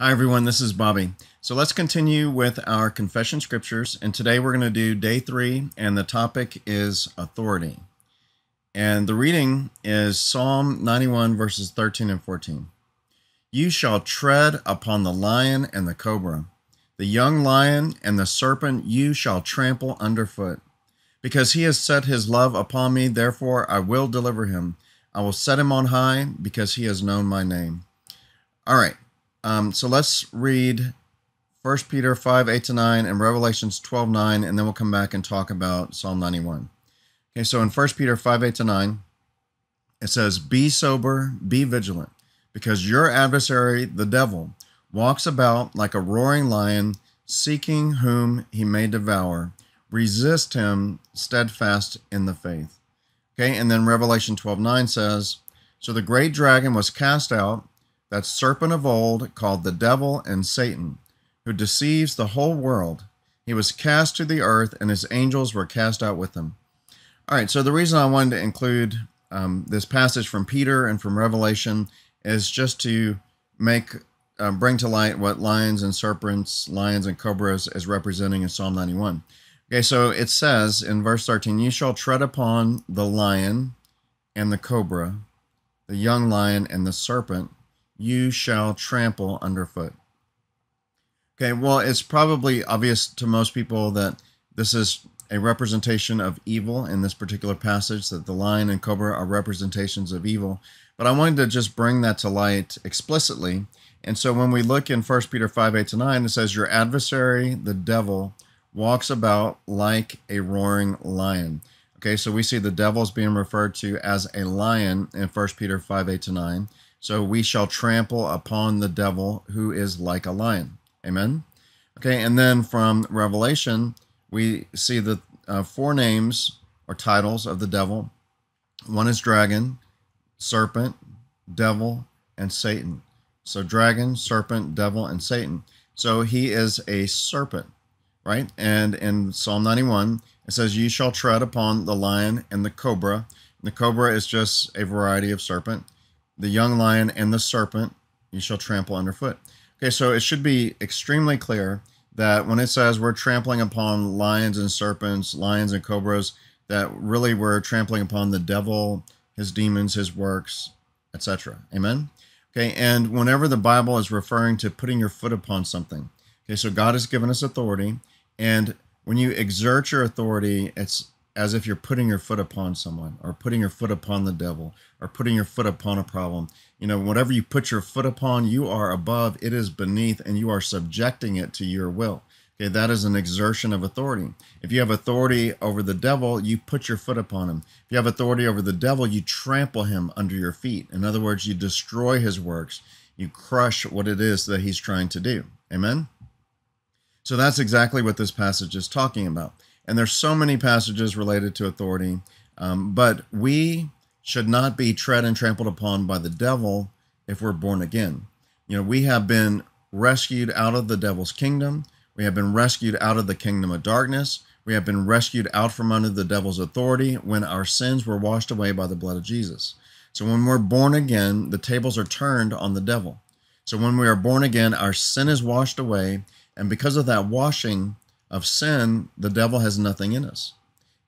Hi, everyone. This is Bobby. So let's continue with our confession scriptures. And today we're going to do day three, and the topic is authority. And the reading is Psalm 91, verses 13 and 14. You shall tread upon the lion and the cobra, the young lion and the serpent you shall trample underfoot. Because he has set his love upon me, therefore I will deliver him. I will set him on high because he has known my name. All right. Um, so let's read 1 Peter 5, 8 to 9 and Revelations 12, 9, and then we'll come back and talk about Psalm 91. Okay, so in 1 Peter 5, 8 to 9, it says, Be sober, be vigilant, because your adversary, the devil, walks about like a roaring lion, seeking whom he may devour. Resist him steadfast in the faith. Okay, and then Revelation 12, 9 says, So the great dragon was cast out that serpent of old called the devil and Satan, who deceives the whole world. He was cast to the earth, and his angels were cast out with him. All right, so the reason I wanted to include um, this passage from Peter and from Revelation is just to make uh, bring to light what lions and serpents, lions and cobras is representing in Psalm 91. Okay, so it says in verse 13, You shall tread upon the lion and the cobra, the young lion and the serpent, you shall trample underfoot. Okay, well, it's probably obvious to most people that this is a representation of evil in this particular passage, that the lion and cobra are representations of evil. But I wanted to just bring that to light explicitly. And so when we look in 1 Peter 5 8 to 9, it says, Your adversary, the devil, walks about like a roaring lion. Okay, so we see the devil is being referred to as a lion in 1 Peter 5 8 to 9. So we shall trample upon the devil who is like a lion. Amen. Okay, and then from Revelation, we see the uh, four names or titles of the devil. One is dragon, serpent, devil, and Satan. So dragon, serpent, devil, and Satan. So he is a serpent, right? And in Psalm 91, it says, You shall tread upon the lion and the cobra. The cobra is just a variety of serpent the young lion and the serpent you shall trample underfoot. Okay, so it should be extremely clear that when it says we're trampling upon lions and serpents, lions and cobras, that really we're trampling upon the devil, his demons, his works, etc. Amen? Okay, and whenever the Bible is referring to putting your foot upon something, okay, so God has given us authority, and when you exert your authority, it's as if you're putting your foot upon someone or putting your foot upon the devil or putting your foot upon a problem. You know, whatever you put your foot upon, you are above, it is beneath, and you are subjecting it to your will. Okay, that is an exertion of authority. If you have authority over the devil, you put your foot upon him. If you have authority over the devil, you trample him under your feet. In other words, you destroy his works. You crush what it is that he's trying to do. Amen? So that's exactly what this passage is talking about. And there's so many passages related to authority, um, but we should not be tread and trampled upon by the devil if we're born again. You know, we have been rescued out of the devil's kingdom. We have been rescued out of the kingdom of darkness. We have been rescued out from under the devil's authority when our sins were washed away by the blood of Jesus. So when we're born again, the tables are turned on the devil. So when we are born again, our sin is washed away. And because of that washing, of sin, the devil has nothing in us.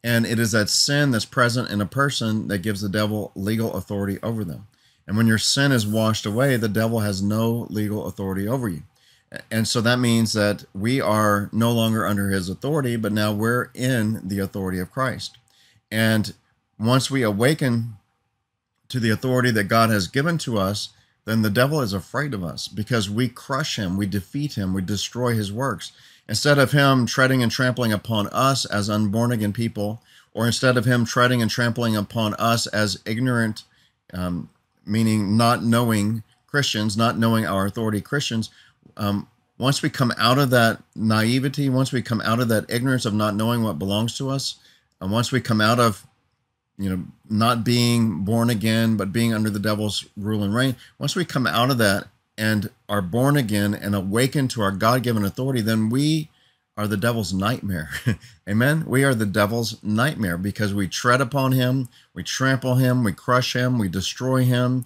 And it is that sin that's present in a person that gives the devil legal authority over them. And when your sin is washed away, the devil has no legal authority over you. And so that means that we are no longer under his authority, but now we're in the authority of Christ. And once we awaken to the authority that God has given to us, then the devil is afraid of us because we crush him, we defeat him, we destroy his works. Instead of him treading and trampling upon us as unborn again people, or instead of him treading and trampling upon us as ignorant, um, meaning not knowing Christians, not knowing our authority Christians, um, once we come out of that naivety, once we come out of that ignorance of not knowing what belongs to us, and once we come out of you know not being born again but being under the devil's rule and reign once we come out of that and are born again and awakened to our God given authority, then we are the devil's nightmare. Amen. We are the devil's nightmare because we tread upon him, we trample him, we crush him, we destroy him.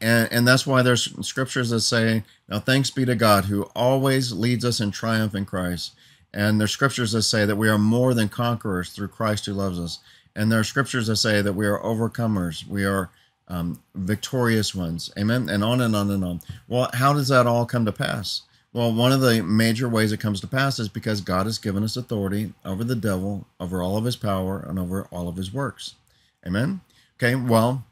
And, and that's why there's scriptures that say, Now thanks be to God who always leads us in triumph in Christ. And there's scriptures that say that we are more than conquerors through Christ who loves us. And there are scriptures that say that we are overcomers. We are um, victorious ones. Amen. And on and on and on. Well, how does that all come to pass? Well, one of the major ways it comes to pass is because God has given us authority over the devil, over all of his power, and over all of his works. Amen. Okay, well,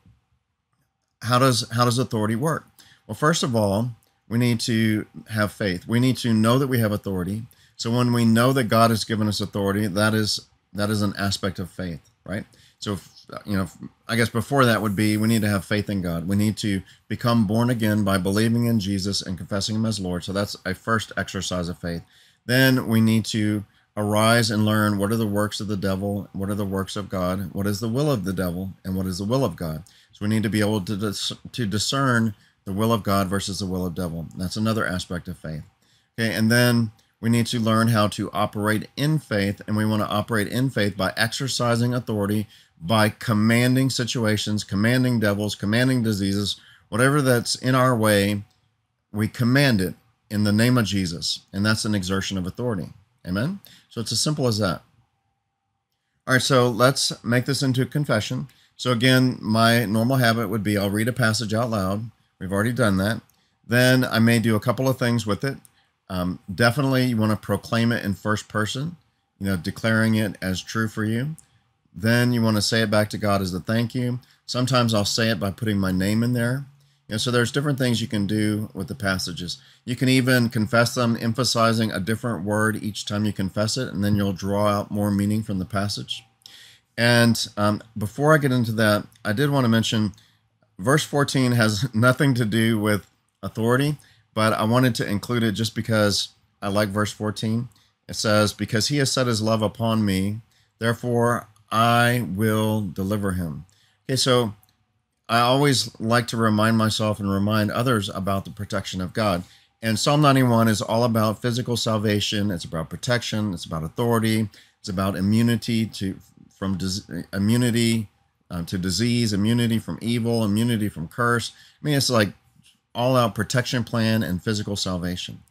how does how does authority work? Well, first of all, we need to have faith. We need to know that we have authority. So when we know that God has given us authority, that is that is an aspect of faith, right? So you know, I guess before that would be we need to have faith in God. We need to become born again by believing in Jesus and confessing him as Lord. So that's a first exercise of faith. Then we need to arise and learn what are the works of the devil, what are the works of God, what is the will of the devil, and what is the will of God. So we need to be able to dis- to discern the will of God versus the will of devil. That's another aspect of faith. Okay, and then we need to learn how to operate in faith, and we want to operate in faith by exercising authority, by commanding situations, commanding devils, commanding diseases, whatever that's in our way, we command it in the name of Jesus, and that's an exertion of authority. Amen. So it's as simple as that. All right, so let's make this into a confession. So again, my normal habit would be I'll read a passage out loud. We've already done that. Then I may do a couple of things with it. Um, definitely, you want to proclaim it in first person, you know, declaring it as true for you. Then you want to say it back to God as a thank you. Sometimes I'll say it by putting my name in there. You know, so there's different things you can do with the passages. You can even confess them, emphasizing a different word each time you confess it, and then you'll draw out more meaning from the passage. And um, before I get into that, I did want to mention verse 14 has nothing to do with authority, but I wanted to include it just because I like verse 14. It says, Because he has set his love upon me, therefore I will deliver him. Okay, so I always like to remind myself and remind others about the protection of God. And Psalm 91 is all about physical salvation, it's about protection, it's about authority, it's about immunity to from immunity uh, to disease, immunity from evil, immunity from curse. I mean, it's like all out protection plan and physical salvation.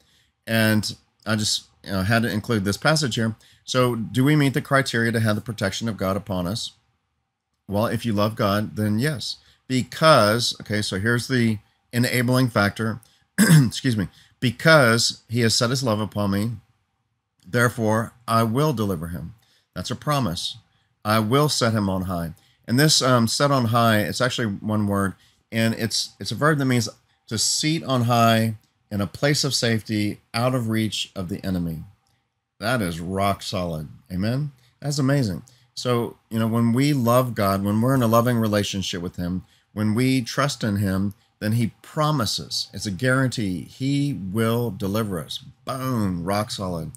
And I just had to include this passage here. So, do we meet the criteria to have the protection of God upon us? Well, if you love God, then yes. Because, okay, so here's the enabling factor. Excuse me. Because he has set his love upon me, therefore I will deliver him. That's a promise. I will set him on high. And this um, set on high, it's actually one word, and it's it's a verb that means to seat on high in a place of safety out of reach of the enemy. That is rock solid. Amen. That's amazing. So, you know, when we love God, when we're in a loving relationship with Him, when we trust in Him, then He promises, it's a guarantee, He will deliver us. Boom, rock solid.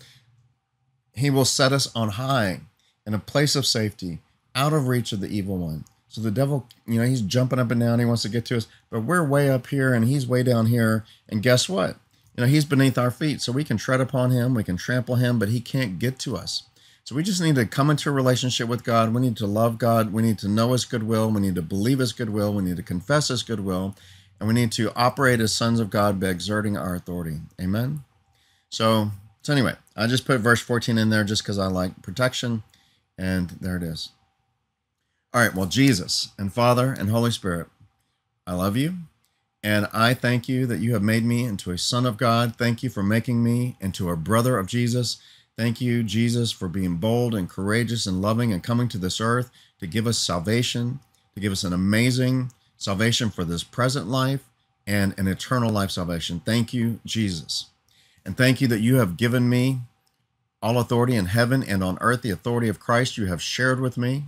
He will set us on high in a place of safety, out of reach of the evil one. So the devil, you know, he's jumping up and down. He wants to get to us, but we're way up here and he's way down here. And guess what? You know, he's beneath our feet. So we can tread upon him, we can trample him, but he can't get to us. So we just need to come into a relationship with God. We need to love God. We need to know his goodwill. We need to believe his goodwill. We need to confess his goodwill. And we need to operate as sons of God by exerting our authority. Amen. So, so anyway, I just put verse 14 in there just because I like protection. And there it is. All right, well, Jesus and Father and Holy Spirit, I love you. And I thank you that you have made me into a son of God. Thank you for making me into a brother of Jesus. Thank you, Jesus, for being bold and courageous and loving and coming to this earth to give us salvation, to give us an amazing salvation for this present life and an eternal life salvation. Thank you, Jesus. And thank you that you have given me all authority in heaven and on earth, the authority of Christ you have shared with me.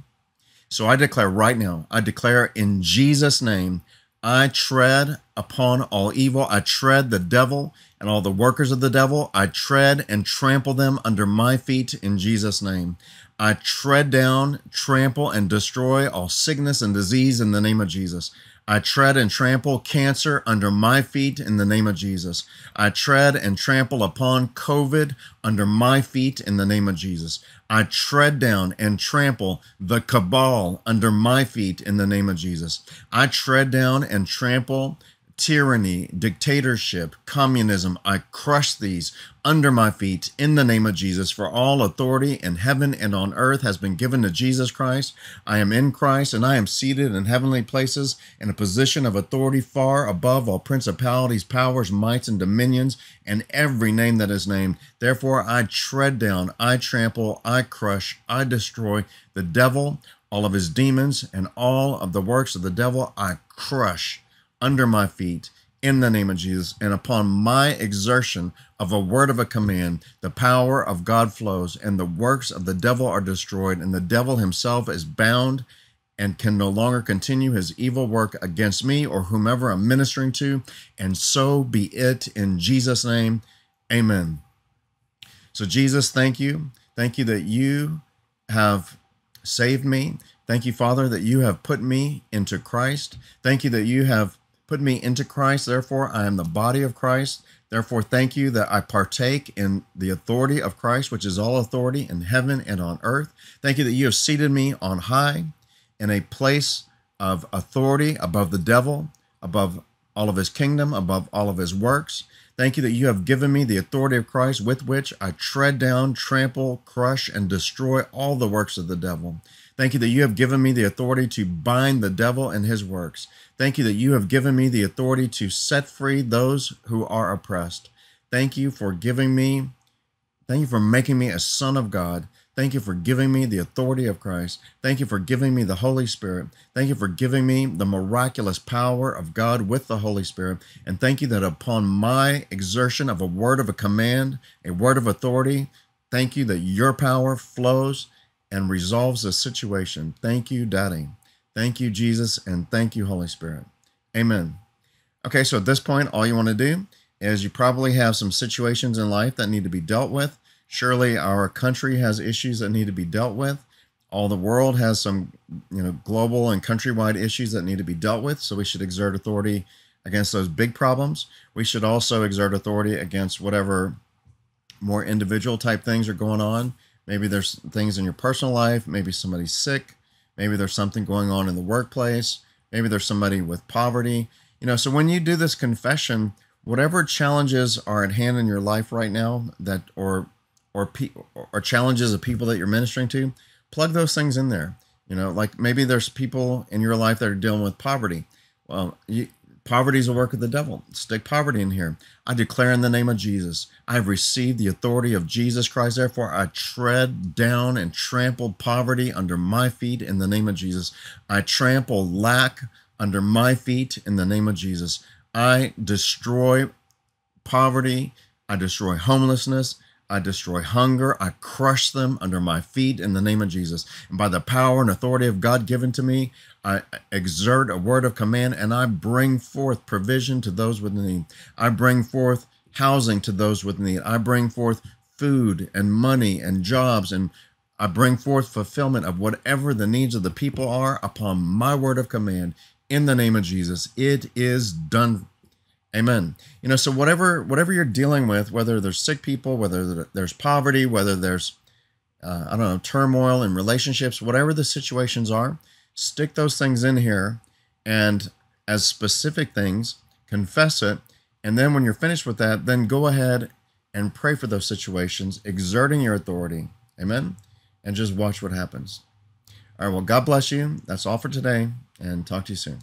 So I declare right now, I declare in Jesus' name, I tread upon all evil. I tread the devil and all the workers of the devil. I tread and trample them under my feet in Jesus' name. I tread down, trample, and destroy all sickness and disease in the name of Jesus. I tread and trample cancer under my feet in the name of Jesus. I tread and trample upon COVID under my feet in the name of Jesus. I tread down and trample the cabal under my feet in the name of Jesus. I tread down and trample tyranny, dictatorship, communism. I crush these under my feet in the name of Jesus. For all authority in heaven and on earth has been given to Jesus Christ. I am in Christ and I am seated in heavenly places in a position of authority far above all principalities, powers, mights, and dominions, and every name that is named. Therefore, I tread down, I trample, I crush, I destroy the devil, all of his demons, and all of the works of the devil. I crush under my feet in the name of Jesus. And upon my exertion of a word of a command, the power of God flows, and the works of the devil are destroyed, and the devil himself is bound and can no longer continue his evil work against me or whomever I'm ministering to. And so be it in Jesus' name. Amen. So, Jesus, thank you. Thank you that you have saved me. Thank you, Father, that you have put me into Christ. Thank you that you have put me into Christ. Therefore, I am the body of Christ. Therefore, thank you that I partake in the authority of Christ, which is all authority in heaven and on earth. Thank you that you have seated me on high in a place of authority above the devil, above all of his kingdom, above all of his works. Thank you that you have given me the authority of Christ with which I tread down, trample, crush, and destroy all the works of the devil. Thank you that you have given me the authority to bind the devil and his works. Thank you that you have given me the authority to set free those who are oppressed. Thank you for giving me, thank you for making me a son of God. Thank you for giving me the authority of Christ. Thank you for giving me the Holy Spirit. Thank you for giving me the miraculous power of God with the Holy Spirit. And thank you that upon my exertion of a word of a command, a word of authority, thank you that your power flows and resolves the situation. Thank you, Daddy. Thank you, Jesus, and thank you, Holy Spirit. Amen. Okay, so at this point, all you want to do is you probably have some situations in life that need to be dealt with. Surely our country has issues that need to be dealt with. All the world has some, you know, global and countrywide issues that need to be dealt with. So we should exert authority against those big problems. We should also exert authority against whatever more individual type things are going on Maybe there's things in your personal life. Maybe somebody's sick. Maybe there's something going on in the workplace. Maybe there's somebody with poverty. You know, so when you do this confession, whatever challenges are at hand in your life right now that or or pe- or challenges of people that you're ministering to, plug those things in there. You know, like maybe there's people in your life that are dealing with poverty. Well, you, Poverty is a work of the devil. Stick poverty in here. I declare in the name of Jesus, I have received the authority of Jesus Christ. Therefore, I tread down and trample poverty under my feet in the name of Jesus. I trample lack under my feet in the name of Jesus. I destroy poverty. I destroy homelessness. I destroy hunger. I crush them under my feet in the name of Jesus. And by the power and authority of God given to me, I exert a word of command and I bring forth provision to those with need. I bring forth housing to those with need. I bring forth food and money and jobs and I bring forth fulfillment of whatever the needs of the people are upon my word of command in the name of Jesus. It is done Amen. You know, so whatever whatever you're dealing with, whether there's sick people, whether there's poverty, whether there's uh, I don't know turmoil in relationships, whatever the situations are, stick those things in here, and as specific things, confess it, and then when you're finished with that, then go ahead and pray for those situations, exerting your authority. Amen. And just watch what happens. All right. Well, God bless you. That's all for today, and talk to you soon.